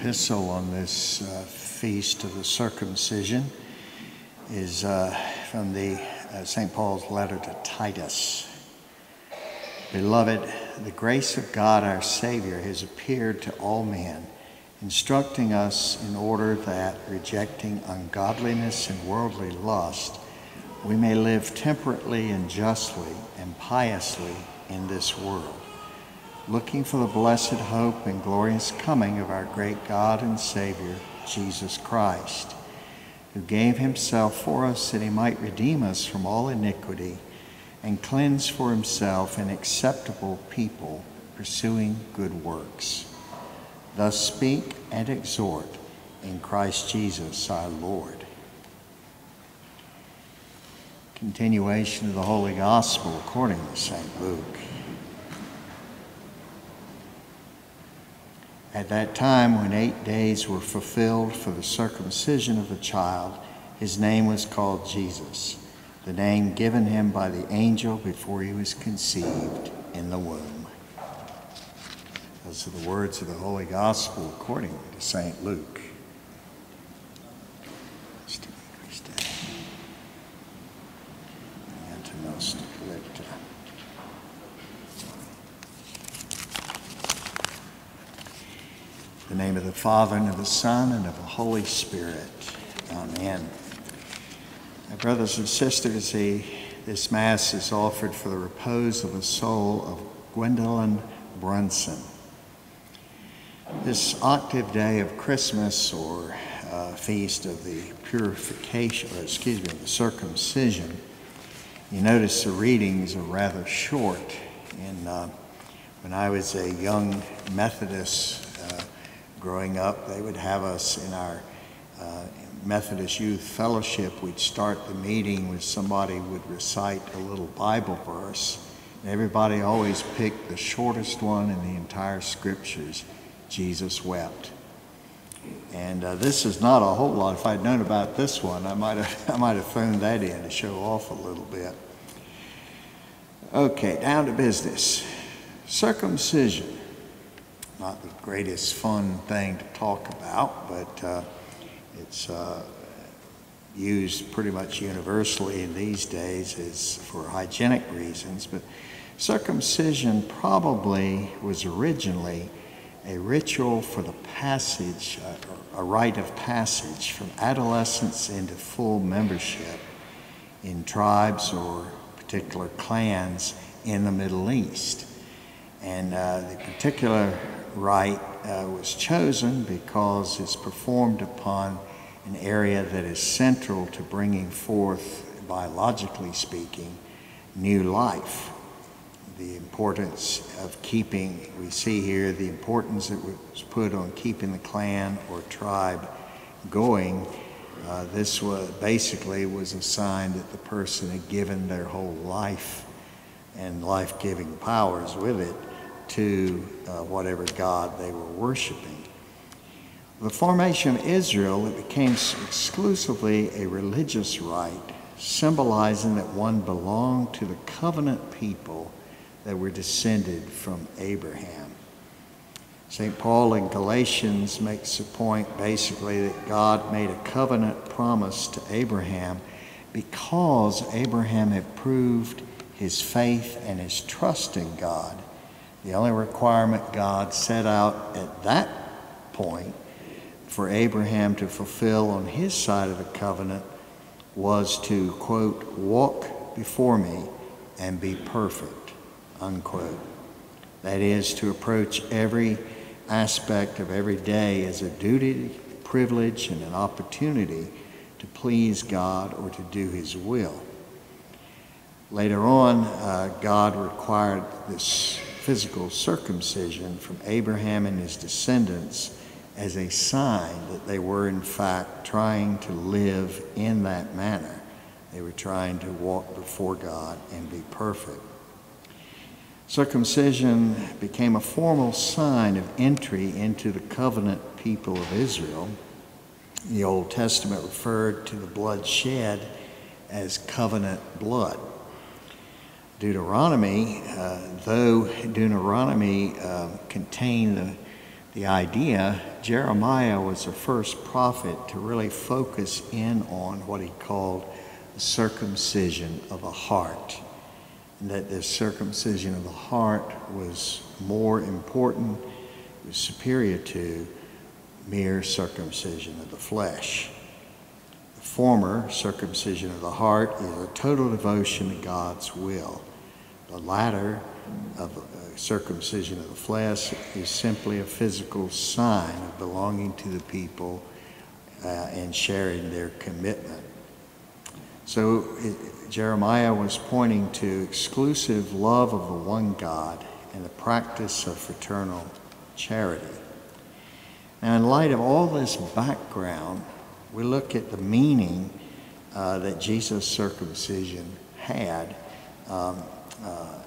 epistle on this uh, feast of the circumcision is uh, from the uh, St. Paul's letter to Titus. Beloved, the grace of God our Savior has appeared to all men, instructing us in order that, rejecting ungodliness and worldly lust, we may live temperately and justly and piously in this world looking for the blessed hope and glorious coming of our great God and Savior, Jesus Christ, who gave himself for us that he might redeem us from all iniquity and cleanse for himself an acceptable people pursuing good works. Thus speak and exhort in Christ Jesus our Lord. Continuation of the Holy Gospel according to St. Luke. At that time, when eight days were fulfilled for the circumcision of the child, his name was called Jesus, the name given him by the angel before he was conceived in the womb. Those are the words of the Holy Gospel according to St. Luke. The Father, and of the Son, and of the Holy Spirit. Amen. My brothers and sisters, the, this Mass is offered for the repose of the soul of Gwendolyn Brunson. This octave day of Christmas, or uh, feast of the purification, or excuse me, the circumcision, you notice the readings are rather short. And uh, when I was a young Methodist growing up, they would have us in our uh, Methodist Youth Fellowship. We'd start the meeting with somebody would recite a little Bible verse. And everybody always picked the shortest one in the entire scriptures Jesus wept. And uh, this is not a whole lot. If I'd known about this one, I might have I might have phoned that in to show off a little bit. Okay, down to business. Circumcision not the greatest fun thing to talk about, but uh, it's uh, used pretty much universally in these days as for hygienic reasons. But circumcision probably was originally a ritual for the passage, uh, a rite of passage from adolescence into full membership in tribes or particular clans in the Middle East. And uh, the particular rite uh, was chosen because it's performed upon an area that is central to bringing forth, biologically speaking, new life. The importance of keeping, we see here the importance that was put on keeping the clan or tribe going. Uh, this was basically was a sign that the person had given their whole life and life-giving powers with it to uh, whatever God they were worshiping. The formation of Israel, it became exclusively a religious rite, symbolizing that one belonged to the covenant people that were descended from Abraham. St. Paul in Galatians makes the point basically that God made a covenant promise to Abraham because Abraham had proved his faith and his trust in God the only requirement God set out at that point for Abraham to fulfill on his side of the covenant was to, quote, walk before me and be perfect, unquote. That is, to approach every aspect of every day as a duty, privilege, and an opportunity to please God or to do His will. Later on, uh, God required this physical circumcision from Abraham and his descendants as a sign that they were, in fact, trying to live in that manner. They were trying to walk before God and be perfect. Circumcision became a formal sign of entry into the covenant people of Israel. The Old Testament referred to the blood shed as covenant blood. Deuteronomy, uh, though Deuteronomy uh, contained the the idea, Jeremiah was the first prophet to really focus in on what he called circumcision of the heart. And that the circumcision of the heart was more important, was superior to mere circumcision of the flesh. Former, circumcision of the heart, is a total devotion to God's will. The latter, of uh, circumcision of the flesh, is simply a physical sign of belonging to the people uh, and sharing their commitment. So it, Jeremiah was pointing to exclusive love of the one God and the practice of fraternal charity. Now, in light of all this background, we look at the meaning uh, that Jesus' circumcision had um, uh,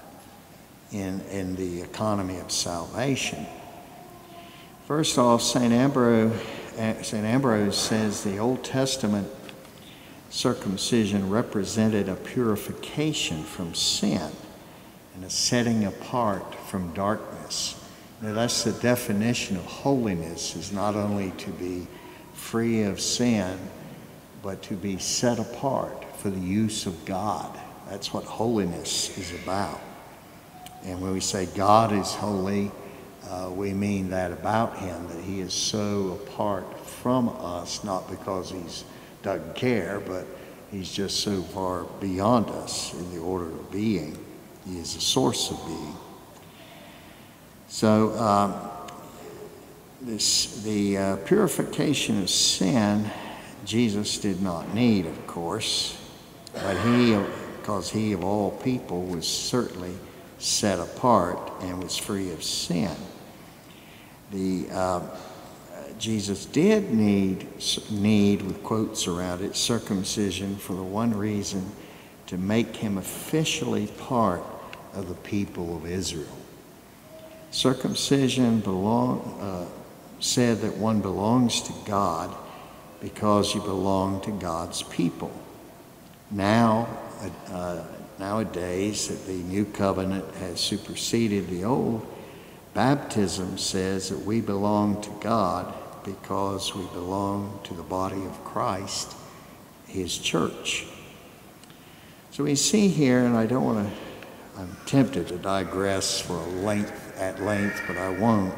in, in the economy of salvation. First off, St. Ambrose, St. Ambrose says the Old Testament circumcision represented a purification from sin and a setting apart from darkness. Now, that's the definition of holiness is not only to be free of sin, but to be set apart for the use of God. That's what holiness is about. And when we say God is holy, uh, we mean that about him, that he is so apart from us, not because he doesn't care, but he's just so far beyond us in the order of being. He is the source of being. So, um, this, the uh, purification of sin, Jesus did not need, of course, but he, because he of all people was certainly set apart and was free of sin. The uh, Jesus did need need with quotes around it circumcision for the one reason to make him officially part of the people of Israel. Circumcision belong, uh, said that one belongs to God because you belong to God's people. Now, uh, nowadays, that the new covenant has superseded the old, baptism says that we belong to God because we belong to the body of Christ, His church. So we see here, and I don't want to, I'm tempted to digress for a length at length, but I won't.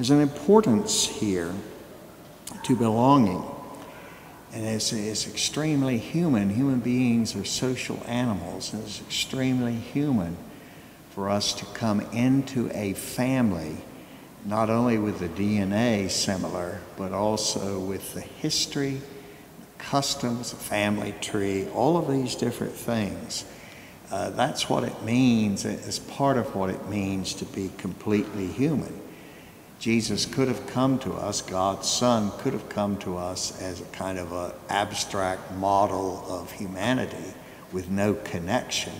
There's an importance here to belonging. And it's, it's extremely human. Human beings are social animals, and it's extremely human for us to come into a family, not only with the DNA similar, but also with the history, the customs, the family tree, all of these different things uh, that's what it means, as part of what it means to be completely human. Jesus could have come to us, God's Son could have come to us as a kind of an abstract model of humanity with no connection,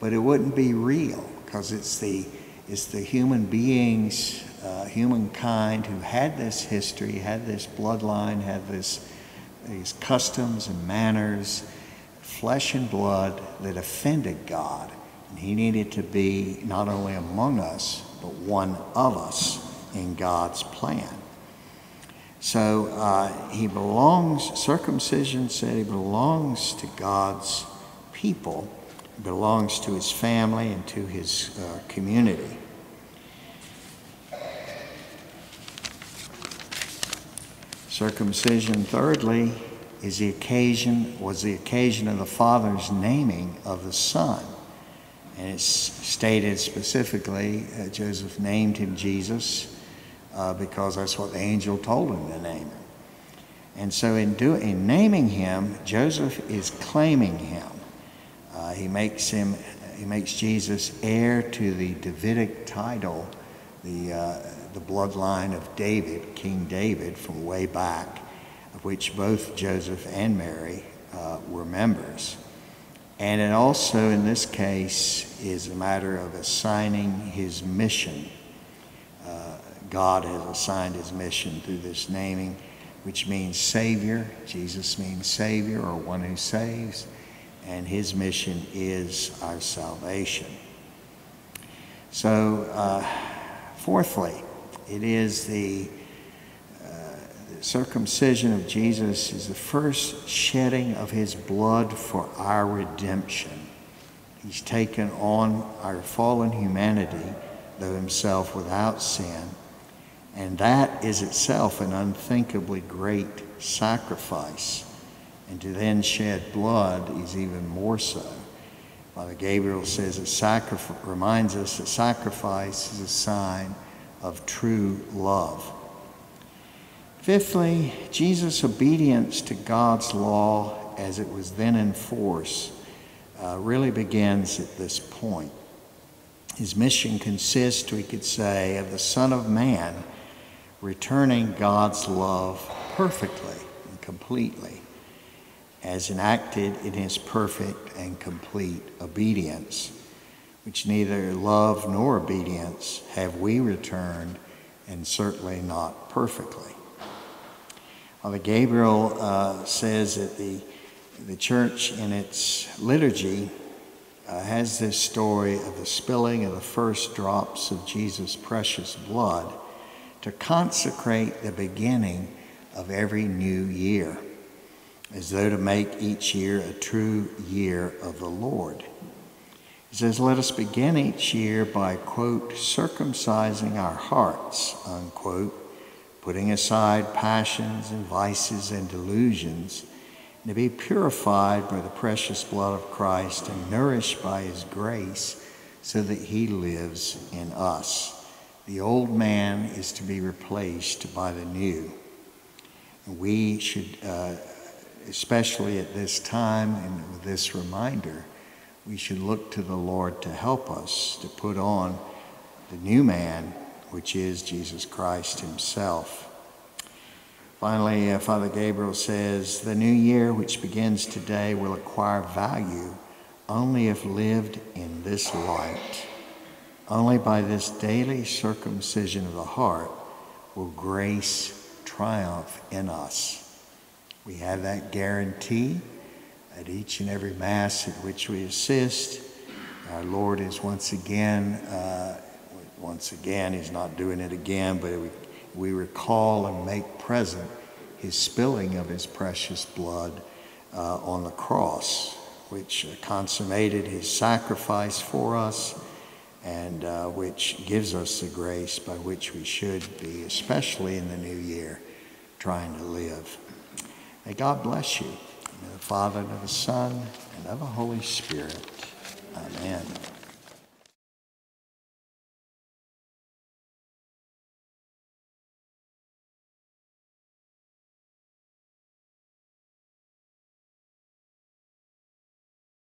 but it wouldn't be real because it's the, it's the human beings, uh, humankind who had this history, had this bloodline, had this, these customs and manners flesh and blood that offended God. And he needed to be not only among us, but one of us in God's plan. So uh, he belongs, circumcision said he belongs to God's people, belongs to his family and to his uh, community. Circumcision, thirdly, is the occasion was the occasion of the father's naming of the son and it's stated specifically uh, joseph named him jesus uh, because that's what the angel told him to name him and so in, do, in naming him joseph is claiming him uh, he makes him he makes jesus heir to the davidic title the, uh, the bloodline of david king david from way back of which both Joseph and Mary uh, were members. And it also, in this case, is a matter of assigning his mission. God has assigned his mission through this naming, which means Savior. Jesus means Savior or one who saves. And his mission is our salvation. So, uh, fourthly, It is the, uh, the circumcision of Jesus is the first shedding of his blood for our redemption. He's taken on our fallen humanity, though himself without sin. And that is itself an unthinkably great sacrifice. And to then shed blood is even more so. Father Gabriel says it sacrifice, reminds us that sacrifice is a sign of true love. Fifthly, Jesus' obedience to God's law as it was then in force uh, really begins at this point. His mission consists, we could say, of the Son of Man returning God's love perfectly and completely as enacted in his perfect and complete obedience, which neither love nor obedience have we returned, and certainly not perfectly. Father Gabriel uh, says that the, the church in its liturgy uh, has this story of the spilling of the first drops of Jesus' precious blood to consecrate the beginning of every new year as though to make each year a true year of the Lord. He says, Let us begin each year by, quote, circumcising our hearts, unquote, putting aside passions and vices and delusions, and to be purified by the precious blood of Christ and nourished by his grace so that he lives in us. The old man is to be replaced by the new. We should uh, especially at this time and with this reminder, we should look to the Lord to help us to put on the new man, which is Jesus Christ Himself. Finally, uh, Father Gabriel says the new year, which begins today, will acquire value only if lived in this light. Only by this daily circumcision of the heart will grace triumph in us. We have that guarantee at each and every Mass at which we assist. Our Lord is once again, uh, once again, He's not doing it again, but we, we recall and make present His spilling of His precious blood uh, on the cross, which consummated His sacrifice for us and uh, which gives us the grace by which we should be, especially in the new year, trying to live. May God bless you. In the Father, and of the Son, and of the Holy Spirit. Amen.